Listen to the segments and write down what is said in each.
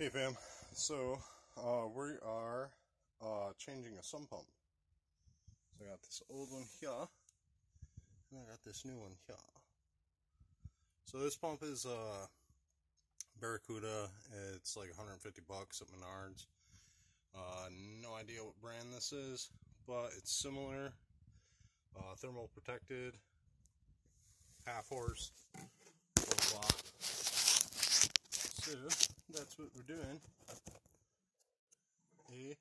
Hey fam, so uh, we are uh, changing a sump pump. So I got this old one here, and I got this new one here. So this pump is uh, Barracuda. It's like 150 bucks at Menards. Uh, no idea what brand this is, but it's similar. Uh, thermal protected, half horse. So that's what we're doing. Hey.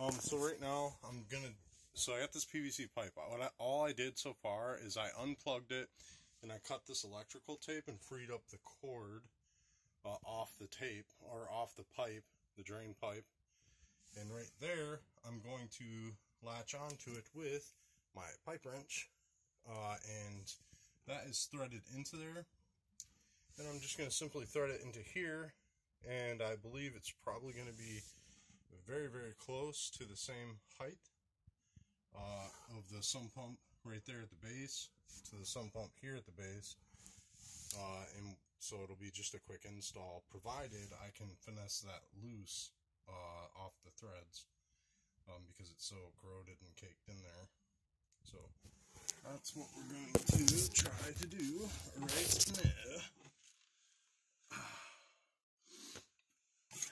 Um, so right now I'm gonna. So I got this PVC pipe. What I, all I did so far is I unplugged it and I cut this electrical tape and freed up the cord uh, off the tape or off the pipe, the drain pipe. And right there, I'm going to latch onto it with my pipe wrench, uh, and that is threaded into there. And I'm just going to simply thread it into here, and I believe it's probably going to be very, very close to the same height uh, of the sump pump right there at the base to the sump pump here at the base. Uh, and so it'll be just a quick install, provided I can finesse that loose uh, off the threads um, because it's so corroded and caked in there. So that's what we're going to try to do right now.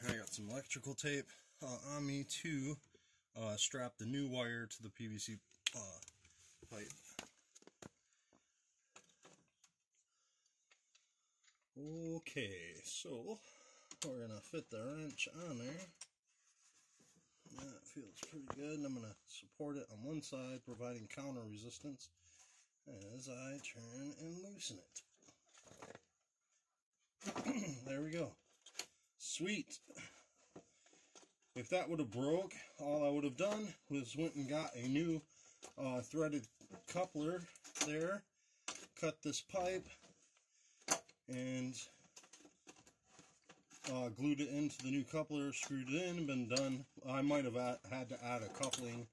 I got some electrical tape uh, on me to uh, strap the new wire to the PVC uh, pipe. Okay, so we're gonna fit the wrench on there. That feels pretty good. And I'm gonna support it on one side, providing counter resistance as I turn and loosen it. there we go. Sweet. If that would have broke, all I would have done was went and got a new uh, threaded coupler there, cut this pipe, and uh, glued it into the new coupler, screwed it in, been done. I might have had to add a coupling.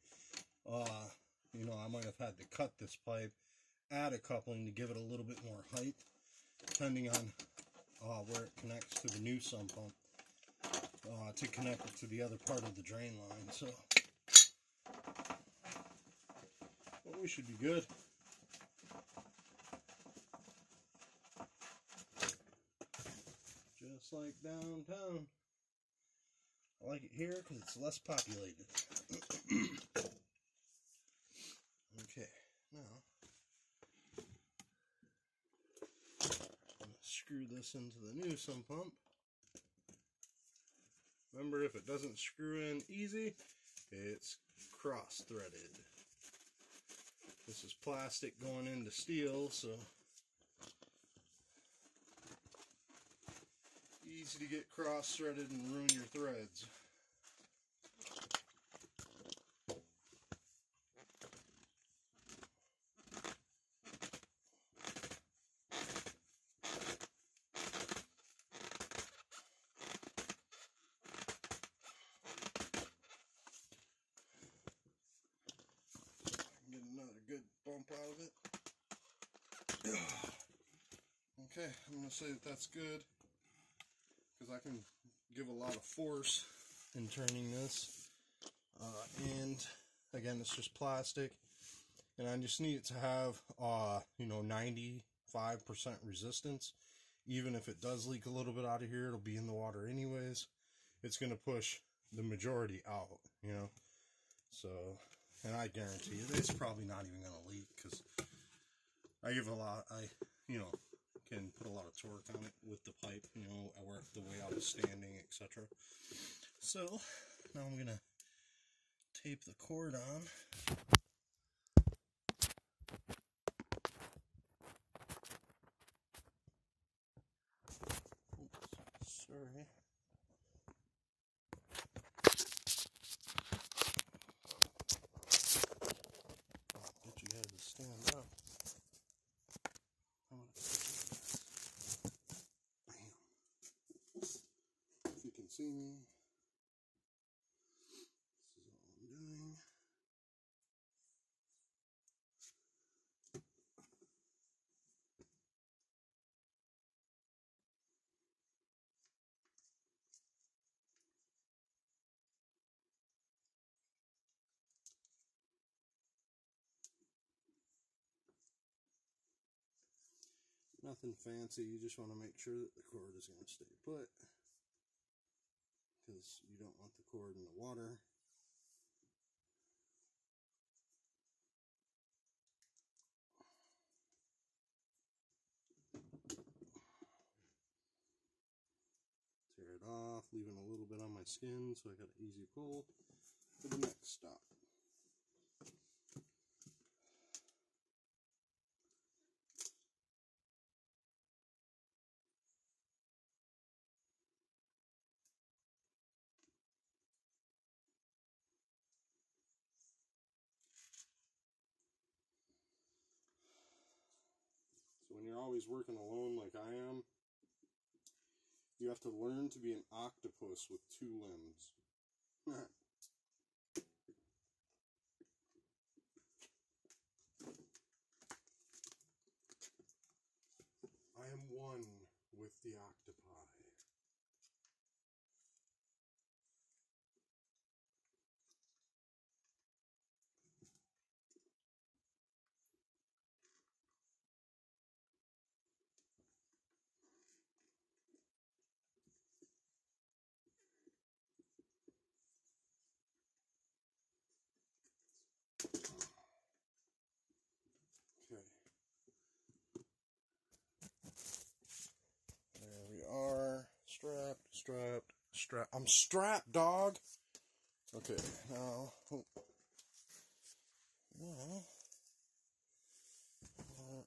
Uh, you know, I might have had to cut this pipe, add a coupling to give it a little bit more height, depending on uh, where it connects to the new sump pump uh, to connect it to the other part of the drain line. So, well, we should be good. Just like downtown. I like it here because it's less populated. okay, now screw this into the new sump pump. Remember, if it doesn't screw in easy, it's cross-threaded. This is plastic going into steel, so easy to get cross-threaded and ruin your threads. Get another good bump out of it. okay, I'm going to say that that's good because I can give a lot of force in turning this. Uh, and again, it's just plastic. And I just need it to have, uh, you know, 95% resistance. Even if it does leak a little bit out of here, it'll be in the water anyways. It's going to push the majority out, you know. So, and I guarantee you, it's probably not even going to leak because I give a lot, I, you know, can put a lot of torque on it with the pipe, you know, I work the way I was standing, etc. So, now I'm to tape the cord on. see me. This is all I'm doing. Nothing fancy, you just want to make sure that the cord is going to stay put. Because you don't want the cord in the water. Tear it off, leaving a little bit on my skin so I got an easy pull for the next stop. Always working alone like I am, you have to learn to be an octopus with two limbs. I am one with the octopi. Okay. There we are. Strapped, strapped. I'm strapped, dog. Okay, now. oh.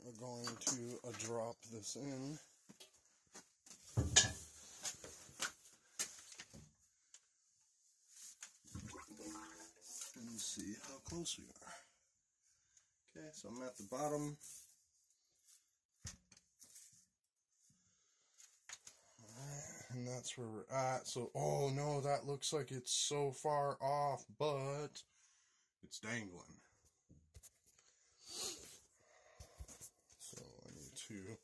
We're going to uh, drop this in. And see how close we are. Okay, so I'm at the bottom. And that's where we're at. So, oh no, that looks like it's so far off, but it's dangling. So I need to get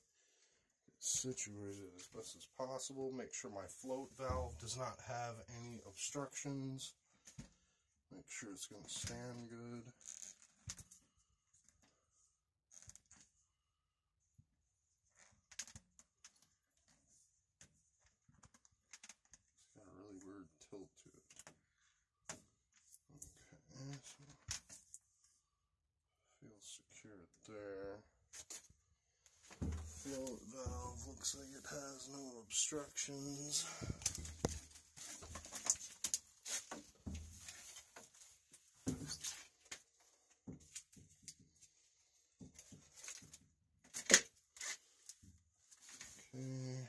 situated as best as possible. Make sure my float valve does not have any obstructions. Make sure it's going to stand good. It's got a really weird tilt to it. Okay, so feels secure there. Float valve uh, looks like it has no obstructions. Okay.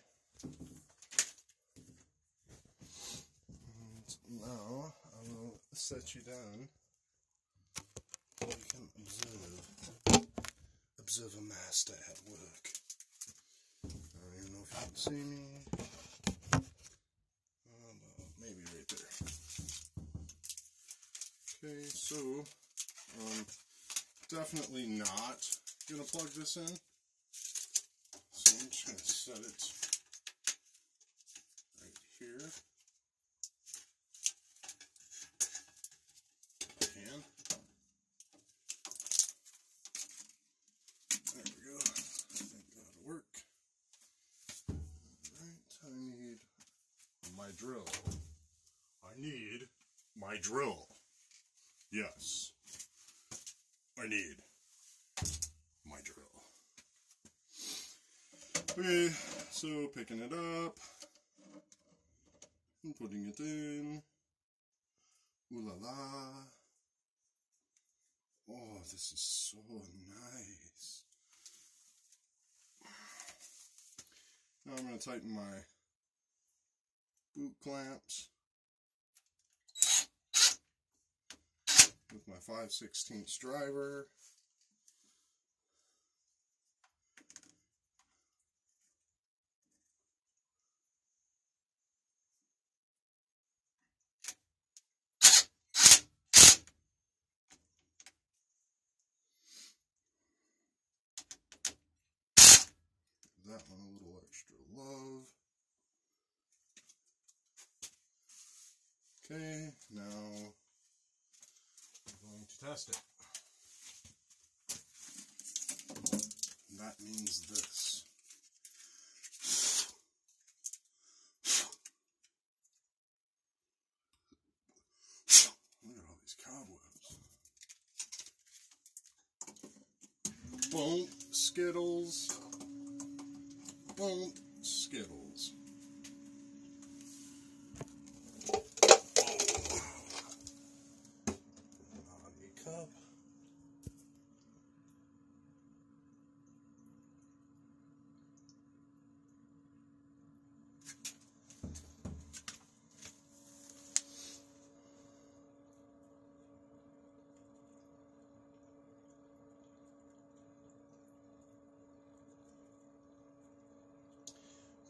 And now I will set you down you can observe observe a master at work. I don't even know if you can see me. Uh, maybe right there. Okay, so um, definitely not gonna plug this in. So I'm just gonna set it right here. Can. There we go. I think that'll work. Alright, I need my drill. I need my drill. Yes. I need my drill. Okay, so picking it up and putting it in. Ooh la la. Oh, this is so nice. Now I'm going to tighten my boot clamps with my 5 16 driver. adjust it. That means this. Look at all these cobwebs. Boom, Skittles. Boom, Skittles.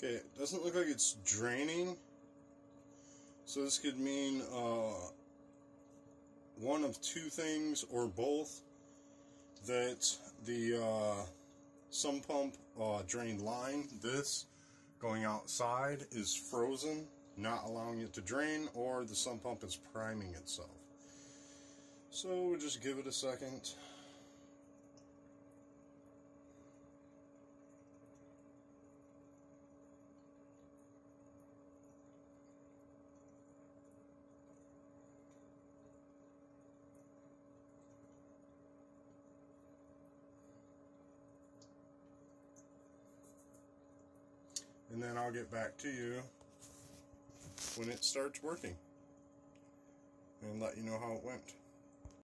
Okay, it doesn't look like it's draining. So this could mean uh, one of two things or both. That the uh, sump pump uh, drain line, this going outside, is frozen, not allowing it to drain, or the sump pump is priming itself. So we'll just give it a second. And then I'll get back to you when it starts working and let you know how it went.